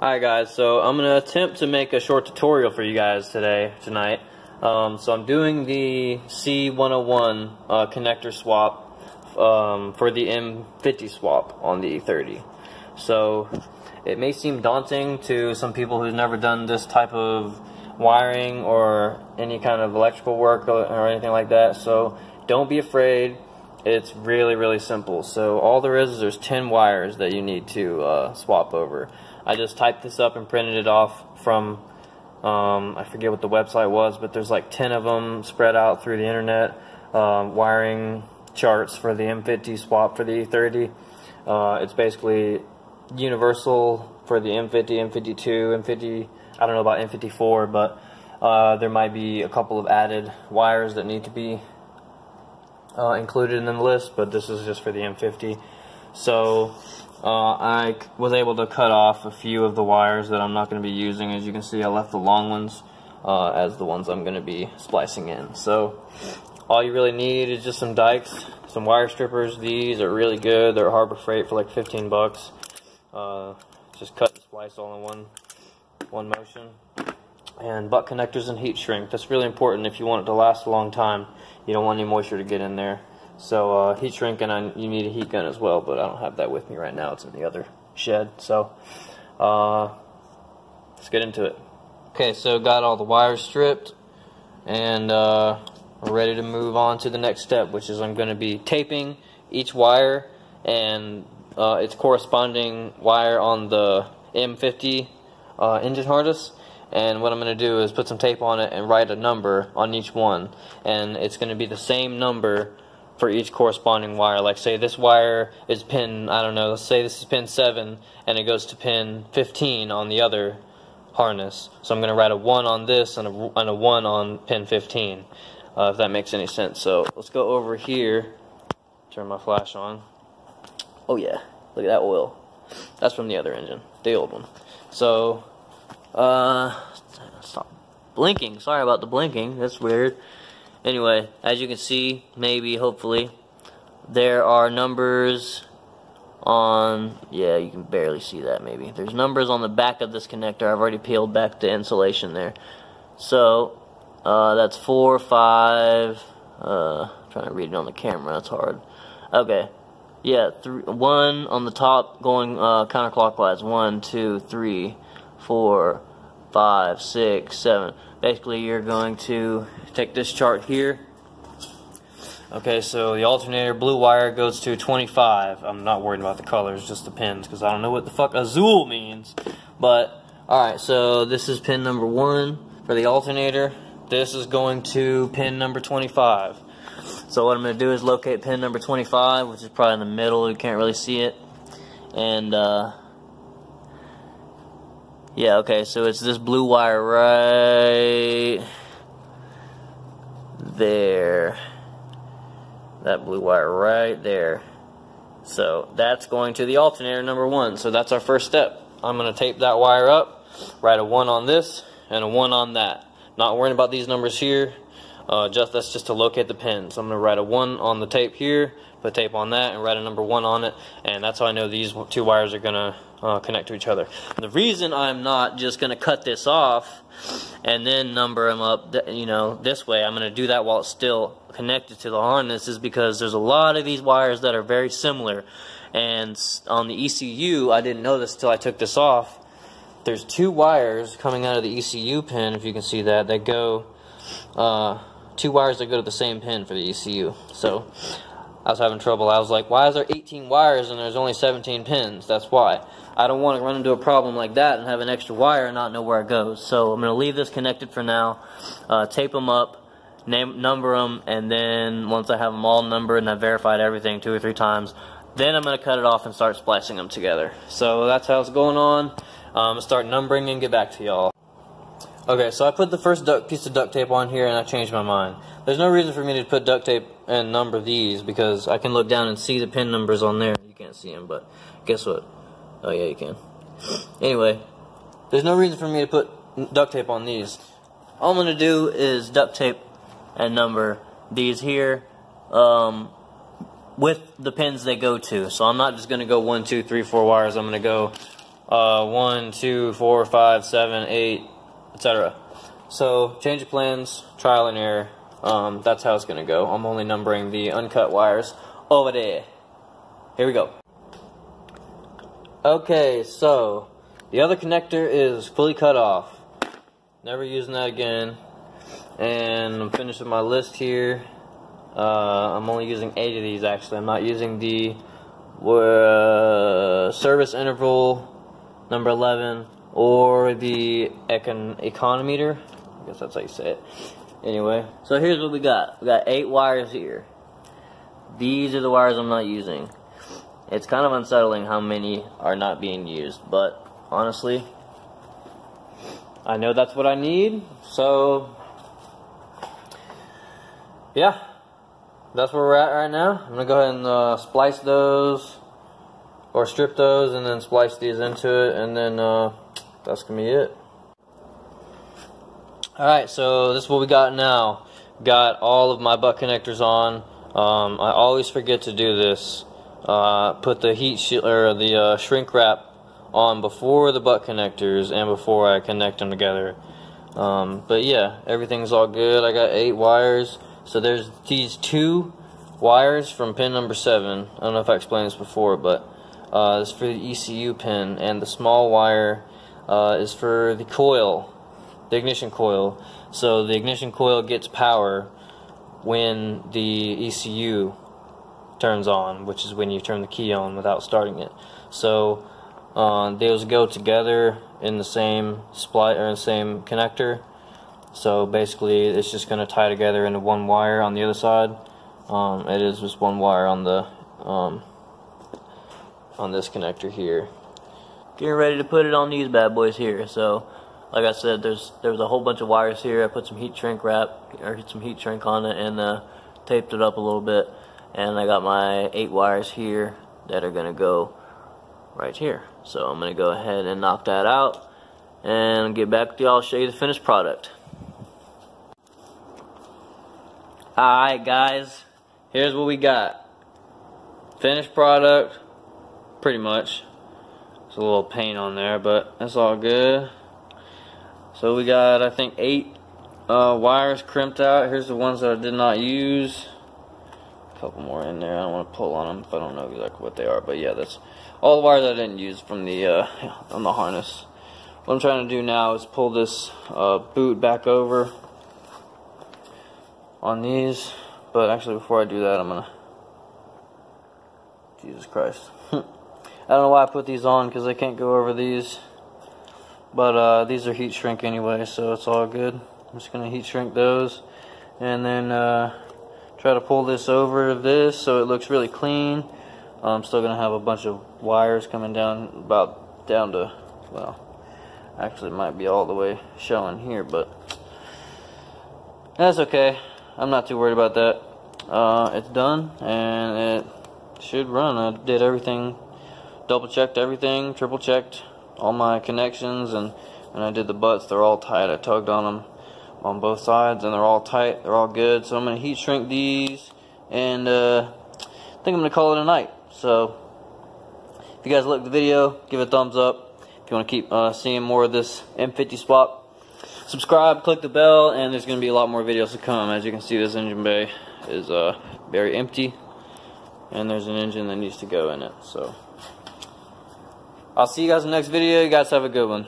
Alright guys, so I'm going to attempt to make a short tutorial for you guys today, tonight. Um, so I'm doing the C101 uh, connector swap um, for the M50 swap on the E30. So it may seem daunting to some people who've never done this type of wiring or any kind of electrical work or anything like that. So don't be afraid. It's really, really simple. So all there is is there's 10 wires that you need to uh, swap over. I just typed this up and printed it off from, um, I forget what the website was, but there's like 10 of them spread out through the internet, um, wiring charts for the M50 swap for the E30. Uh, it's basically universal for the M50, M52, M50, I don't know about M54, but uh, there might be a couple of added wires that need to be uh, included in the list, but this is just for the M50. So uh, I was able to cut off a few of the wires that I'm not going to be using. As you can see, I left the long ones uh, as the ones I'm going to be splicing in. So all you really need is just some dikes, some wire strippers. These are really good. They're Harbor Freight for like 15 bucks. Uh, just cut and splice all in one, one motion. And butt connectors and heat shrink. That's really important if you want it to last a long time. You don't want any moisture to get in there. So uh, heat shrink and I, you need a heat gun as well, but I don't have that with me right now. It's in the other shed. So uh, let's get into it. Okay, so got all the wires stripped and uh, we're ready to move on to the next step, which is I'm going to be taping each wire and uh, its corresponding wire on the M50 uh, engine harness and what I'm going to do is put some tape on it and write a number on each one and it's going to be the same number for each corresponding wire. Like say this wire is pin, I don't know, let's say this is pin 7 and it goes to pin 15 on the other harness. So I'm going to write a 1 on this and a, and a 1 on pin 15, uh, if that makes any sense. So let's go over here, turn my flash on. Oh yeah, look at that oil. That's from the other engine, the old one. So, uh, stop blinking. Sorry about the blinking, that's weird. Anyway, as you can see, maybe, hopefully, there are numbers on, yeah, you can barely see that maybe. There's numbers on the back of this connector. I've already peeled back the insulation there. So, uh, that's 4, 5, uh, trying to read it on the camera, that's hard. Okay, yeah, three, 1 on the top going uh, counterclockwise. One, two, three, four, five, six, seven. Basically, you're going to take this chart here. Okay, so the alternator blue wire goes to 25. I'm not worried about the colors, just the pins, because I don't know what the fuck azul means. But, alright, so this is pin number 1 for the alternator. This is going to pin number 25. So what I'm going to do is locate pin number 25, which is probably in the middle. You can't really see it. And, uh, yeah, okay, so it's this blue wire right there. That blue wire right there. So that's going to the alternator number one. So that's our first step. I'm going to tape that wire up, write a 1 on this, and a 1 on that. Not worrying about these numbers here. Uh, just That's just to locate the pins. So I'm going to write a 1 on the tape here, put tape on that, and write a number 1 on it. And that's how I know these two wires are going to uh, connect to each other. The reason I'm not just going to cut this off and then number them up, you know, this way, I'm going to do that while it's still connected to the harness is because there's a lot of these wires that are very similar. And on the ECU, I didn't know this until I took this off. There's two wires coming out of the ECU pin, if you can see that, that go, uh, two wires that go to the same pin for the ECU. So I was having trouble. I was like, why is there 18 wires and there's only 17 pins? That's why. I don't want to run into a problem like that and have an extra wire and not know where it goes. So I'm going to leave this connected for now, uh, tape them up, name, number them, and then once I have them all numbered and I've verified everything two or three times, then I'm going to cut it off and start splicing them together. So that's how it's going on. To start numbering and get back to y'all. Okay, so I put the first duct, piece of duct tape on here and I changed my mind. There's no reason for me to put duct tape and number these because I can look down and see the pin numbers on there. You can't see them, but guess what? Oh yeah, you can. Anyway, there's no reason for me to put duct tape on these. All I'm going to do is duct tape and number these here um, with the pins they go to. So I'm not just going to go one, two, three, four wires. I'm going to go uh, 1, 2, 4, 5, 7, 8, etc. So change of plans, trial and error. Um, that's how it's going to go. I'm only numbering the uncut wires over there. Here we go. Okay, so the other connector is fully cut off. Never using that again. And I'm finished with my list here. Uh, I'm only using eight of these actually. I'm not using the uh, service interval number 11 or the econ econometer. I guess that's how you say it. Anyway, so here's what we got. We got eight wires here. These are the wires I'm not using. It's kind of unsettling how many are not being used, but honestly, I know that's what I need, so yeah, that's where we're at right now. I'm gonna go ahead and uh, splice those or strip those and then splice these into it and then uh, that's gonna be it. Alright, so this is what we got now. Got all of my butt connectors on. Um, I always forget to do this. Uh, put the heat or the uh, shrink wrap on before the butt connectors and before I connect them together. Um, but yeah, everything's all good. I got eight wires. So there's these two wires from pin number seven. I don't know if I explained this before, but uh, is for the ECU pin, and the small wire uh, is for the coil, the ignition coil. So the ignition coil gets power when the ECU turns on, which is when you turn the key on without starting it. So uh, those go together in the same split or in the same connector. So basically, it's just going to tie together into one wire on the other side. Um, it is just one wire on the um, on this connector here. Getting ready to put it on these bad boys here. So, like I said, there's there's a whole bunch of wires here. I put some heat shrink wrap or some heat shrink on it and uh, taped it up a little bit. And I got my eight wires here that are gonna go right here. So I'm gonna go ahead and knock that out and get back to y'all show you the finished product. Alright guys, here's what we got. Finished product, pretty much. There's a little paint on there, but that's all good. So we got, I think, eight uh, wires crimped out. Here's the ones that I did not use. Couple more in there. I don't want to pull on them if I don't know exactly what they are. But yeah, that's all the wires I didn't use from the uh, on the harness. What I'm trying to do now is pull this uh, boot back over on these. But actually, before I do that, I'm gonna. Jesus Christ. I don't know why I put these on because I can't go over these. But uh, these are heat shrink anyway, so it's all good. I'm just gonna heat shrink those, and then uh, try to pull this over this so it looks really clean. I'm still gonna have a bunch of wires coming down about down to well, actually might be all the way showing here, but that's okay. I'm not too worried about that. Uh, it's done and it should run. I did everything, double checked everything, triple checked all my connections, and and I did the butts. They're all tight. I tugged on them on both sides, and they're all tight. They're all good. So I'm gonna heat shrink these, and uh, I think I'm gonna call it a night. So if you guys like the video, give it a thumbs up. If you want to keep uh, seeing more of this M50 swap, subscribe, click the bell, and there's to be a lot more videos to come. As you can see, this engine bay is uh, very empty, and there's an engine that needs to go in it. So, I'll see you guys in the next video. You guys have a good one.